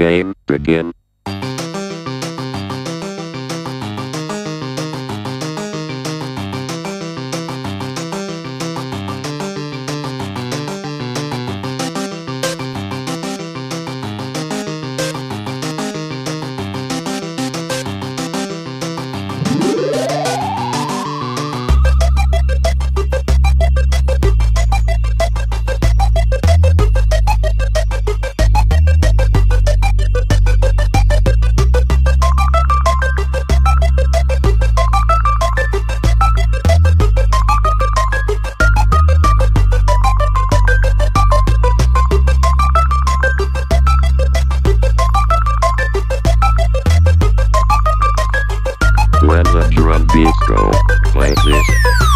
Game begin. Disco. Play this.